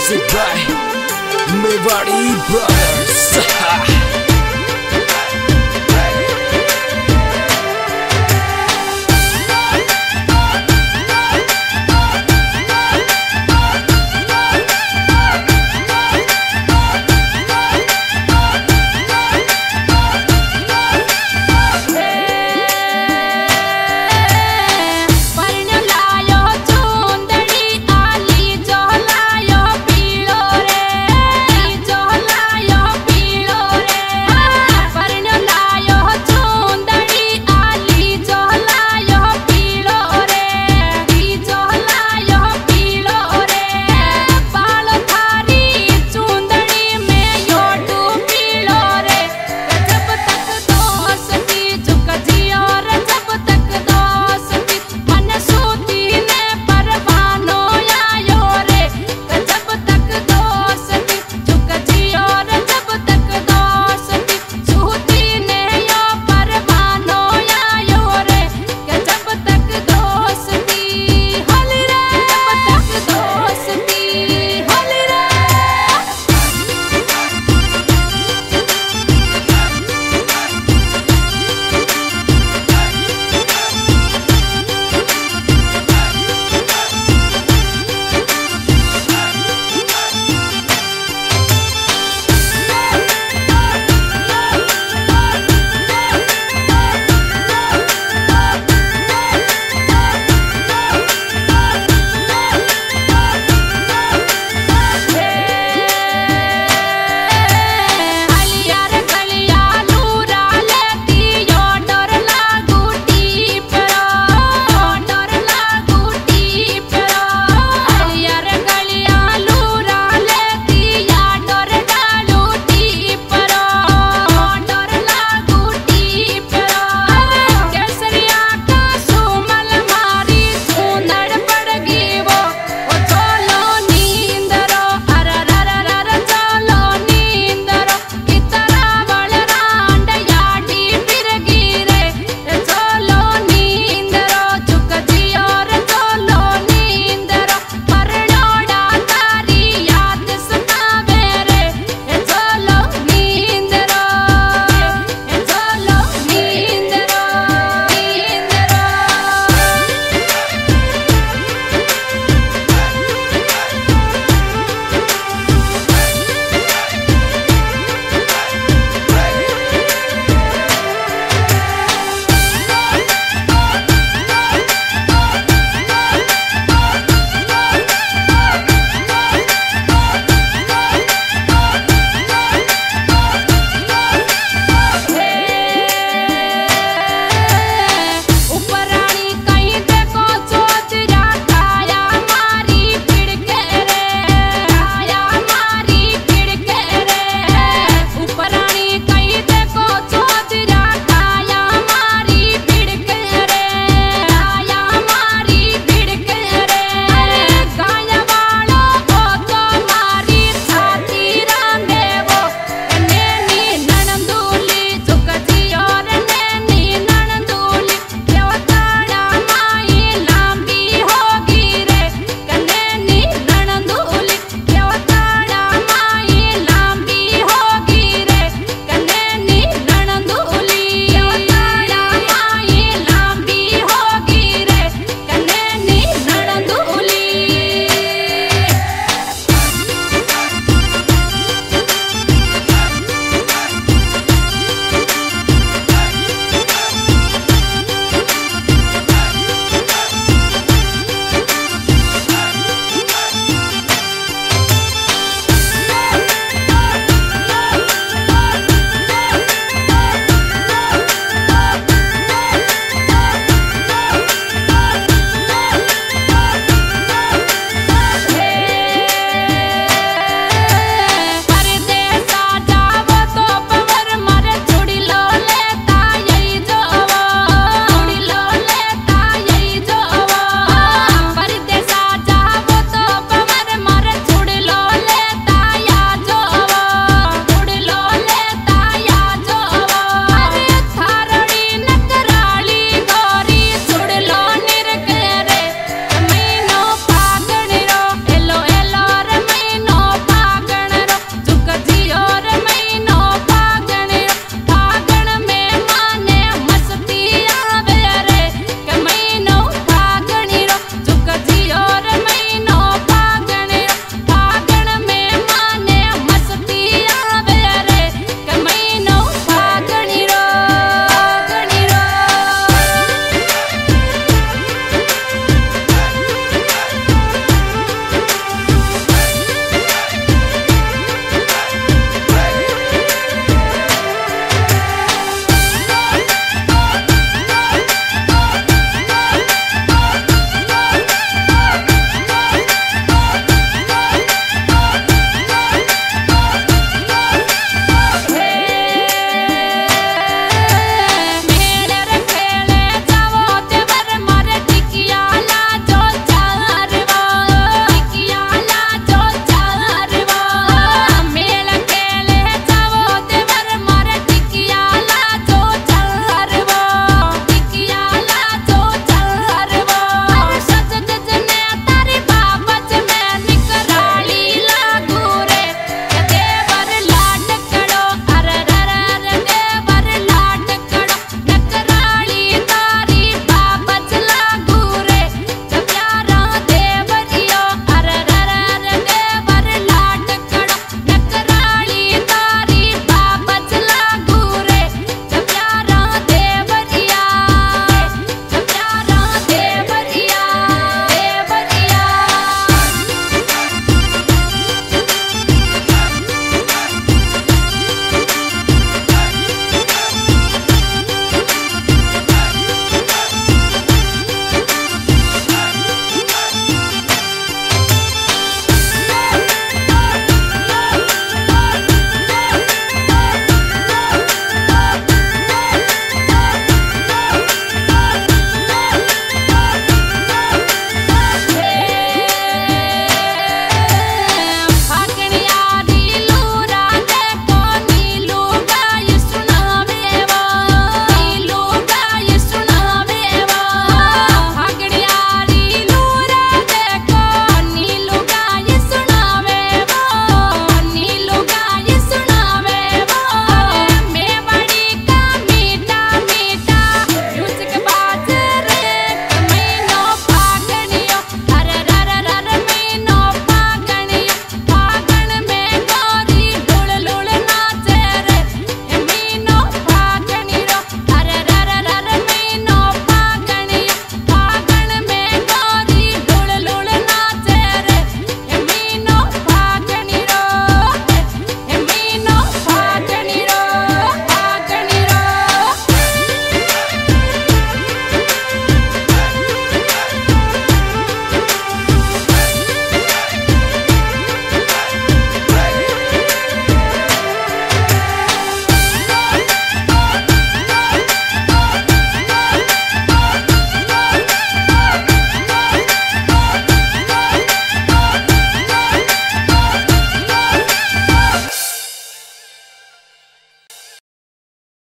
Music by Mewari Brothers